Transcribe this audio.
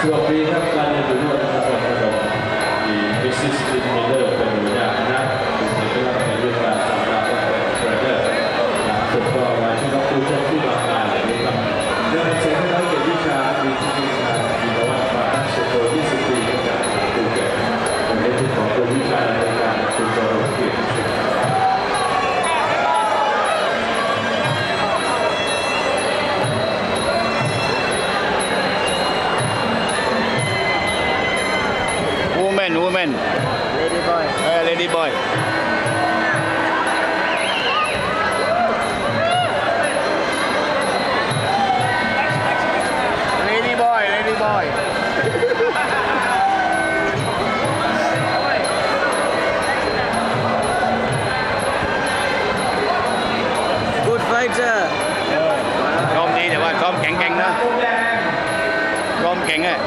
Sua feita planeja duas pessoas. E persiste melhor. Lady boy. Lady boy. Lady boy, lady boy. Good fighter. รอมดีแต่ว่ากล้อมแข็งๆนะกล้อมแข็งอ่ะ